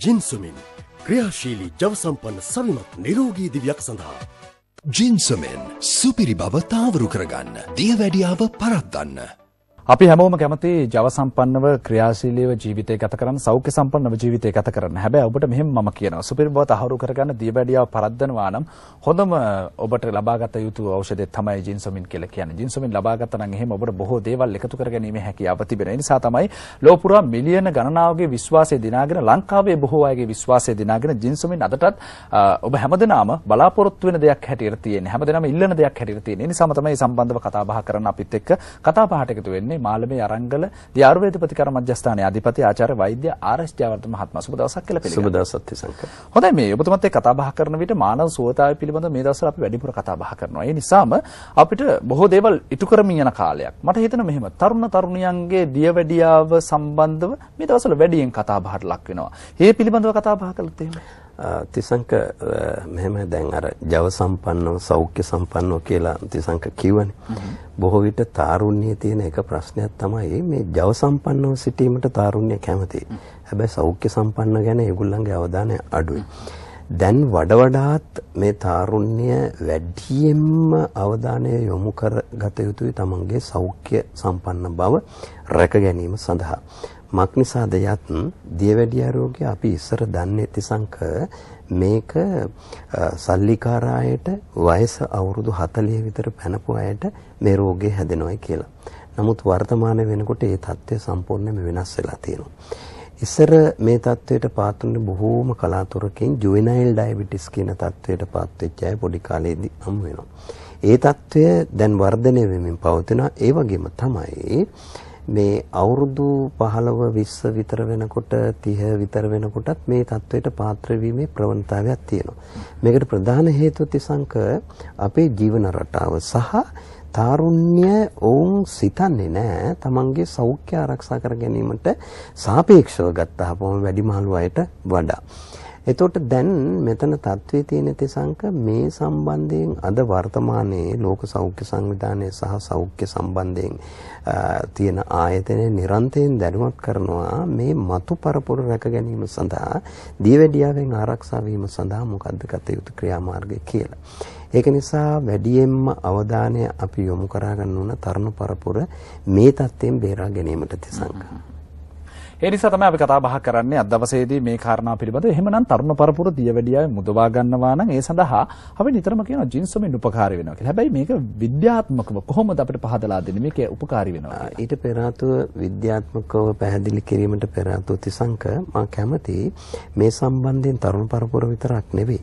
ජින්සුමින් ක්‍රියාශීලී ජවසම්පන්න සවිමත් නිරෝගී දිවියක් සඳහා. ජින්සමෙන් සුපිරි බව තාවරු කරගන්න. දියවැඩියාව පරද්දන්න. අපි හැමෝම කැමති ජව සම්පන්නව ක්‍රියාශීලීව ජීවිතය ගත කරන්න සෞඛ්‍ය සම්පන්නව ජීවිතය ගත කරන්න. හැබැයි ඔබට මෙහෙම මම කියනවා. සුපිරි බව තහවුරු කරගන්න දියබැඩියාව පරද්දනවා නම් හොඳම ඔබට ලබාගත යුතු ඖෂධය තමයි ජින්සොමින් කියලා කියන්නේ. ජින්සොමින් ලබා ගත්තා නම් එහෙම ඔබට බොහෝ දේවල් එකතු කරගැනීමේ හැකියාව තිබෙන. ඒ නිසා තමයි ලෝපුරා මිලියන ගණනාවකගේ විශ්වාසය දිනාගෙන ලංකාවේ බොහෝ අයගේ විශ්වාසය දිනාගෙන ජින්සොමින් අදටත් ඔබ හැමදෙනාම බලාපොරොත්තු වෙන දෙයක් හැටියට තියෙන්නේ. හැමදෙනාම ඉල්ලන දෙයක් හැටියට තියෙන්නේ. ඒ නිසාම තමයි සම්බන්ධව කතා බහ කරන්න අපිත් එක්ක කතා බහට එකතු වෙන්නේ. මාළමේ අරංගල දී ආයුර්වේද ප්‍රතිකාර මධ්‍යස්ථානයේ අධිපති ආචාර්ය වෛද්‍ය ආර්.එස්. ජයවර්ධන මහත්මයා සුබ දවසක් කියලා පිළිගන්නවා. සුබ දවසක් තිසංක. හොඳයි මේ ඔබතුමත් එක්ක කතා බහ කරන විට මානව සුවතාවය පිළිබඳව මේ දවස්වල අපි වැඩිපුර කතා බහ කරනවා. ඒ නිසාම අපිට බොහෝ දේවල් ඉටු කරමින් යන කාලයක්. මට හිතෙන මෙහෙම තරුණ තරුණියන්ගේ දියවැඩියාව සම්බන්ධව මේ දවස්වල වැඩියෙන් කතා බහට ලක් වෙනවා. මේ පිළිබඳව කතා බහ කළොත් එහෙම. තිසංක මෙහෙම දැන් අර ජව සම්පන්නව සෞඛ්‍ය සම්පන්නව කියලා තිසංක කිව්වනේ. බොහෝ විට තාරුණ්‍යයේ තියෙන එක ප්‍රශ්නයක් තමයි මේ ජව සම්පන්නව සිටීමට තාරුණ්‍ය කැමති. හැබැයි සෞඛ්‍ය සම්පන්න ගැන ඒගොල්ලන්ගේ අවධානය අඩුයි. දැන් වඩ වඩාත් මේ තාරුණ්‍ය වැඩියෙන්ම අවධානය යොමු කරගත යුතුයි තමන්ගේ සෞඛ්‍ය සම්පන්න බව රැක ගැනීම සඳහා. මක් නිසාද යත් දියවැඩියා රෝගය අපි ඉස්සර දන්නේ තිසංක මේක සල්ලිකාරායට වයස අවුරුදු 40 විතර පැනපු අයට මේ රෝගේ හැදෙනවයි කියලා. නමුත් වර්තමාන වෙනකොට ඒ தත්ත්වය සම්පූර්ණයෙන්ම වෙනස් වෙලා තියෙනවා. ඉස්සර මේ தත්ත්වයට පාත් වුණේ බොහෝම කලාතුරකින් ජුවෙනයිල් ඩයබටිස් කියන தත්ත්වයට පාත් වෙච්ච අය පොඩි කාලේදී හමු වෙනවා. ඒ தත්ත්වය දැන් වර්ධනය වෙමින් පවතිනවා. ඒ වගේම තමයි මේ අවුරුදු 15 20 විතර වෙනකොට 30 විතර වෙනකොටත් මේ தത്വයට පාත්‍ර වීමේ ප්‍රවණතාවයක් තියෙනවා. මේකට ප්‍රධාන හේතුව තිසංක අපේ ජීවන රටාව සහ තාරුණ්‍ය ඔවුන් සිතන්නේ නැහැ තමන්ගේ සෞඛ්‍ය ආරක්ෂා කර ගැනීමට සාපේක්ෂව ගත්තහම වැඩිමහලු අයට වඩා. එතකොට දැන් මෙතන තත්ත්වයේ තියෙන තිසංක මේ සම්බන්ධයෙන් අද වර්තමානයේ ලෝක සෞඛ්‍ය සංවිධානය සහ සෞඛ්‍ය සම්බන්ධයෙන් තියෙන ආයතනය නිරන්තරයෙන් දැනුවත් කරනවා මේ මතු පරපුර රැක ගැනීම සඳහා දීවැඩියාවෙන් ආරක්ෂා වීම සඳහා මොකද්ද ගත යුතු ක්‍රියාමාර්ගය කියලා. ඒක නිසා වැඩියෙන්ම අවධානය අපි යොමු කරගන්න ඕන තරුණ පරපුර මේ தත්ත්වයෙන් බේරා ගැනීමට තිසංක. ඒ නිසා තමයි අපි කතා බහ කරන්නේ අද දවසේදී මේ කාරණා පිළිබඳව. එහෙමනම් තරුණ පරපුර දියවැඩියාවේ මුදවා ගන්නවා නම් ඒ සඳහා අපි නිතරම කියනවා ජින්සොමින් උපකාරී වෙනවා කියලා. හැබැයි මේක විද්‍යාත්මකව කොහොමද අපිට පහදලා දෙන්නේ මේක උපකාරී වෙනවා ඊට පෙර විද්‍යාත්මකව පැහැදිලි කිරීමට පෙර තිසංක මම කැමති මේ සම්බන්ධයෙන් තරුණ පරපුර විතරක් නෙවෙයි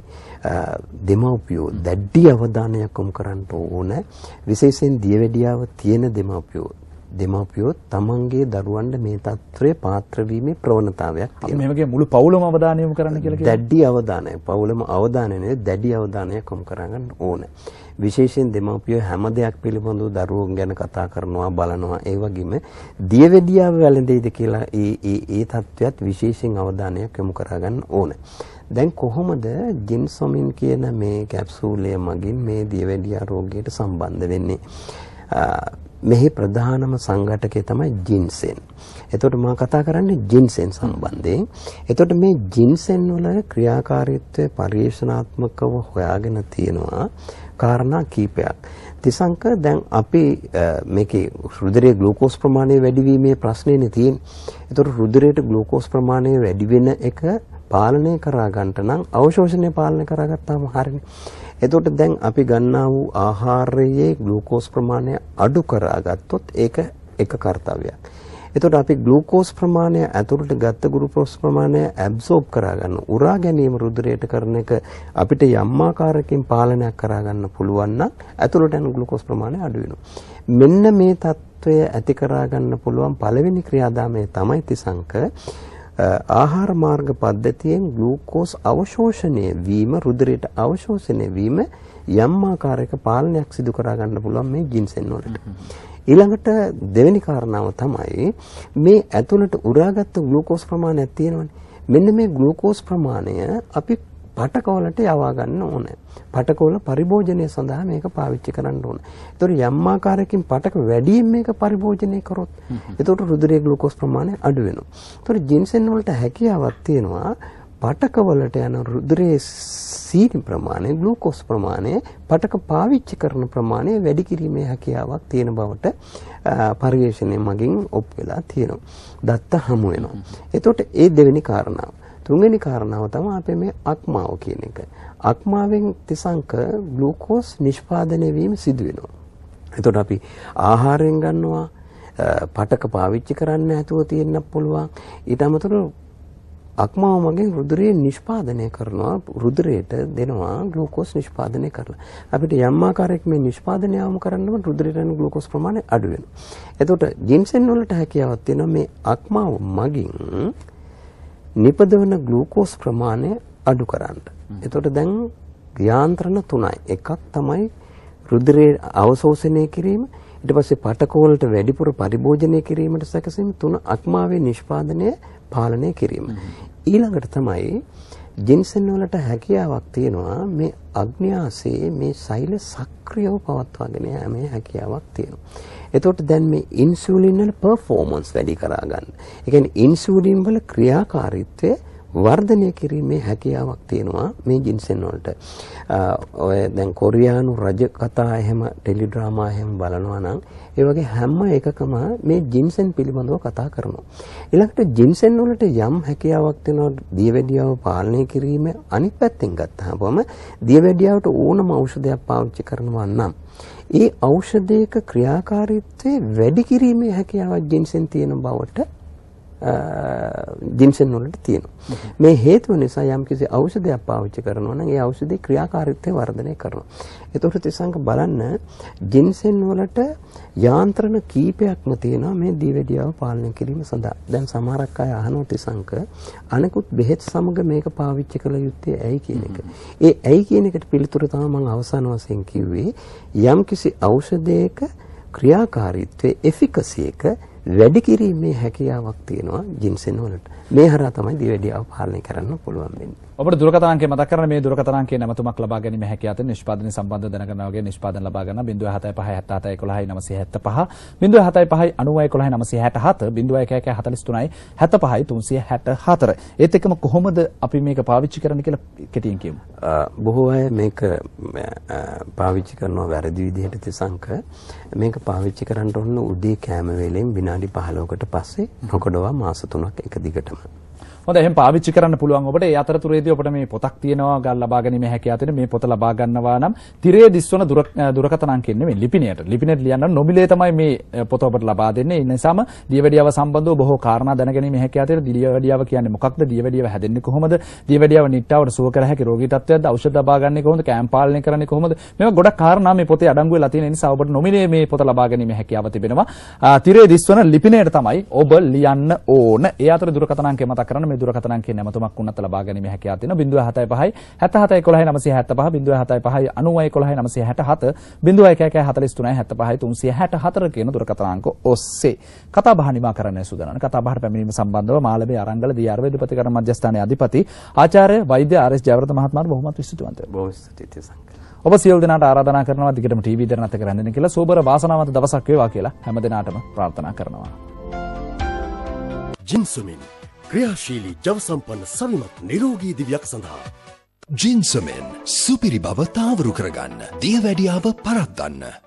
දෙමව්පියෝ දැඩි අවධානයක් යොමු කරන්න ඕන විශේෂයෙන් දියවැඩියාව තියෙන දෙමව්පියෝ දෙමාපියෝ තමන්ගේ දරුවන්ට මේ தත්ත්වයේ පාත්‍ර වීමේ ප්‍රවණතාවයක් තියෙනවා. මේ වගේ මුළු පවුලම අවධානය යොමු කරන්න කියලා කියනවා. දැඩි අවධානය. පවුලම අවධානය නෙවෙයි දැඩි අවධානයක් යොමු කරගන්න ඕනේ. විශේෂයෙන් දෙමාපියෝ හැම දෙයක් පිළිබඳව දරුවෝ ගැන කතා කරනවා බලනවා ඒ වගේම දියවැඩියාව වැළඳෙයිද කියලා ඒ ඒ ඒ தත්ත්වයක් විශේෂයෙන් අවධානයක් යොමු කරගන්න ඕනේ. දැන් කොහොමද ජින්සොමින් කියන මේ කැප්සූලය මගින් මේ දියවැඩියා රෝගයට සම්බන්ධ වෙන්නේ? මෙහි ප්‍රධානම සංඝටකය තමයි ජින්සෙන්. එතකොට මම කතා කරන්නේ ජින්සෙන් සම්බන්ධයෙන්. එතකොට මේ ජින්සෙන් වල ක්‍රියාකාරීත්වය පරිශනාත්මකව හොයාගෙන තියෙනවා කාරණා කීපයක්. තිසංක දැන් අපි මේකේ රුධිරයේ ග්ලූකෝස් ප්‍රමාණය වැඩි වීමේ ප්‍රශ්නේනේ තියෙන්නේ. එතකොට රුධිරයේ ග්ලූකෝස් ප්‍රමාණය වැඩි වෙන එක පාලනය කරා ගන්නට නම් අවශෝෂණය පාලනය කරගත්තාම හරිනේ. එතකොට දැන් අපි ගන්නා වූ ආහාරයේ ග්ලූකෝස් ප්‍රමාණය අඩු කරගත්තොත් ඒක එක කාර්යයක්. එතකොට අපි ග්ලූකෝස් ප්‍රමාණය ඇතුළට ගත්ත ග්ලූකෝස් ප්‍රමාණය ඇබ්සෝබ් කරගන්න උරා ගැනීම රුධිරයට කරන එක අපිට යම් ආකාරයකින් පාලනයක් කරගන්න පුළුවන් නම් ඇතුළට යන ග්ලූකෝස් ප්‍රමාණය අඩු වෙනවා. මෙන්න මේ தত্ত্বය ඇති කරගන්න පුළුවන් පළවෙනි ක්‍රියාදාමය තමයි තිසංක ආහාර මාර්ග පද්ධතියෙන් ග්ලූකෝස් අවශෝෂණය වීම රුධිරයට අවශෝෂණය වීම යම් ආකාරයක පාලනයක් සිදු කරා ගන්න පුළුවන් මේ ජින්සෙන් වලට. ඊළඟට දෙවෙනි කාරණාව තමයි මේ ඇතුළට උරාගත්තු ග්ලූකෝස් ප්‍රමාණයක් තියෙනවනේ. මෙන්න මේ ග්ලූකෝස් ප්‍රමාණය අපි පටකවලට යවා ගන්න ඕනේ. පටකවල පරිභෝජනය සඳහා මේක පාවිච්චි කරන්න ඕනේ. ඒතර යම් ආකාරයකින් පටක වැඩියෙන් මේක පරිභෝජනය කරොත් එතකොට රුධිරයේ ග්ලූකෝස් ප්‍රමාණය අඩු වෙනවා. ඒතර ජින්සෙන් වලට හැකියාවක් තියෙනවා පටකවලට යන රුධිරයේ සීනි ප්‍රමාණය ග්ලූකෝස් ප්‍රමාණය පටක පාවිච්චි කරන ප්‍රමාණය වැඩි කිරීමේ හැකියාවක් තියෙන බවට පරිශ්‍රණය මගින් ඔප් වෙලා තියෙනවා. දත්ත හමු වෙනවා. එතකොට ඒ දෙවෙනි කාරණාව. තුන්වෙනි කාරණාව තමයි අපේ මේ අක්මාව කියන එක. අක්මාවෙන් තිසංක ග්ලූකෝස් නිෂ්පාදනය වීම සිදු වෙනවා. එතකොට අපි ආහාරයෙන් ගන්නවා පටක පාවිච්චි කරන්න නැතුව තියෙන්න පුළුවන්. ඊට අමතරව අක්මාව මගෙන් රුධිරය නිෂ්පාදනය කරනවා රුධිරයට දෙනවා ග්ලූකෝස් නිෂ්පාදනය කරලා. අපිට යම් ආකාරයක මේ නිෂ්පාදනය යොමු කරන්න ග්ලූකෝස් ග්ලූකෝස් ප්‍රමාණය අඩු වෙනවා. එතකොට ජින්සෙන් වලට හැකියාවක් තියෙනවා මේ අක්මාව මගින් නිපදවන ග්ලූකෝස් ප්‍රමාණය අඩු කරන්න. එතකොට දැන් යාන්ත්‍රණ තුනයි. එකක් තමයි රුධිරයේ අවශෝෂණය කිරීම ඊට පස්සේ පටකෝලට වැඩිපුර පරිභෝජනය කිරීමට සැකසීම තුන අක්මාවේ නිෂ්පාදනය පාලනය කිරීම. ඊළඟට තමයි ජින්සන් වලට හැකියාවක් තියෙනවා මේ අග්න්‍යාසයේ මේ සෛල සක්‍රියව පවත්වාගෙන යෑමේ හැකියාවක් තියෙනවා. එතකොට දැන් මේ ඉන්සුලින් වල පර්ෆෝමන්ස් වැඩි කරා ගන්න. ඒ කියන්නේ ඉන්සුලින් වල ක්‍රියාකාරීත්වය වර්ධනය කිරීමේ හැකියාවක් තියෙනවා මේ ජින්සෙන් වලට. ඔය දැන් කොරියානු රජ කතා එහෙම ටෙලි ඩ්‍රාමා එහෙම බලනවා නම් ඒ වගේ හැම එකකම මේ ජින්සෙන් පිළිබඳව කතා කරනවා. ඊළඟට ජින්සෙන් වලට යම් හැකියාවක් තියෙනවා දියවැඩියාව පාලනය කිරීම අනිත් පැත්තෙන් ගත්තාම දියවැඩියාවට ඕනම ಔಷධයක් පාවිච්චි කරනවා නම් ඒ ඖෂධයක ක්‍රියාකාරීත්වය වැඩි කිරීමේ හැකියාවක් ජින්සෙන් තියෙන බවට ජින්සන් වලට තියෙනවා. මේ හේතුව නිසා යම්කිසි ඖෂධයක් පාවිච්චි කරනවා නම් ඒ ඖෂධයේ ක්‍රියාකාරීත්වය වර්ධනය කරනවා. ඒතකොට තිසංක බලන්න ජින්සන් වලට යාන්ත්‍රණ කීපයක්ම තියෙනවා මේ දීවැඩියාව පාලනය කිරීම සඳහා. දැන් සමහරක් අය අහනවා තිසංක අනිකුත් බෙහෙත් සමග මේක පාවිච්චි කළ යුත්තේ ඇයි කියන එක. ඒ ඇයි කියන එකට පිළිතුර තමයි මම අවසාන වශයෙන් කිව්වේ යම්කිසි ඖෂධයක ක්‍රියාකාරීත්වයේ එෆිකසි එක වැඩි කිරීමේ හැකියාවක් තියෙනවා ජින්සෙන් වලට. මේ හරහා තමයි දිවෙඩියාව පාලනය කරන්න පුළුවන් වෙන්නේ. ඔබට දුරකථන අංකය මතක් කරන්න මේ දුරකථන අංකයේ නැමතුමක් ලබා ගැනීම හැකියාව තියෙන නිෂ්පාදනය සම්බන්ධ දැනගන්නා වගේ නිෂ්පාදන ලබා ගන්න 075 77 11 975 075 99 74 ඒත් එක්කම කොහොමද අපි මේක පාවිච්චි කරන්න කියලා කෙටියෙන් කියමු. බොහෝ අය මේක පාවිච්චි කරනවා වැරදි විදිහට තිසංක මේක පාවිච්චි කරන්න ඕන උදේ කෑම වේලෙන් විනාඩි 15කට පස්සේ නොකඩවා මාස 3ක් එක දිගටම. හොඳයි එහෙනම් පාවිච්චි කරන්න පුළුවන් ඔබට. ඒ අතරතුරේදී ඔබට මේ පොතක් තියෙනවා ගල් ලබා ගැනීම හැකියාව තියෙන මේ පොත ලබා ගන්නවා නම් තිරයේ දිස්වන දුරකථන අංකයෙන් නෙමෙයි ලිපිණයට. ලිපිණයට ලියන්න නොමිලේ තමයි මේ පොත ඔබට ලබා දෙන්නේ. ඒ නිසාම දියවැඩියාව සම්බන්ධව බොහෝ කාරණා දැනගැනීමේ හැකියාව තියෙන දියවැඩියාව කියන්නේ මොකක්ද? දියවැඩියාව හැදෙන්නේ කොහොමද? දියවැඩියාව නිට්ටාවට සුව කර හැකි රෝගී තත්ත්වයක්ද ඖෂධ ලබා ගන්නේ කොහොමද? කැම් පාලනය කරන්නේ කොහොමද? මේවා ගොඩක් කාරණා මේ පොතේ අඩංගු වෙලා තියෙන නිසා ඔබට නොමිලේ මේ පොත ලබා ගැනීමේ හැකියාව තිබෙනවා. තිරයේ දිස්වන ලිපිණයට තමයි ඔබ ලියන්න ඕන. ඒ අතර දුරකථන අංකය මතක් කරන්න මේ දුරකථන අංකය නැමත තුමක් උන්නත ලබා ගැනීම හැකියාව තියෙනවා. 075යි 77 11 975 075 90 11 967 0143 කියන දුරකථන අංක ඔස්සේ. කතා බහ නිමා කරන්න සූදානම්. කතා බහට පැමිණීම සම්බන්ධව මාළඹේ අරංගල දී ආයුර්වේද කර්ම මධ්‍යස්ථානයේ අධිපති ආචාර්ය වෛද්‍ය ආර්.එස්. ජයවර්ධන මහත්මයාට බොහොමත් ස්තුතිවන්තයි බොහොම ස්තුතියි සංකල්ප. ඔබ සියලු දෙනාට ආරාධනා කරනවා දිගටම ටීවී දෙරණත් එක්ක රැඳෙන්න කියලා. සෝබර වාසනාවන්ත දවසක් වේවා කියලා හැම දිනාටම ප්‍රාර්ථනා කරනවා. ජින්සුමින් ක්‍රියාශීලී ජවසම්පන්න සවිමත් නිරෝගී දිවියක් සඳහා. ජින්සමෙන් සුපිරි බව තාවරු කරගන්න දියවැඩියාව පරද්දන්න.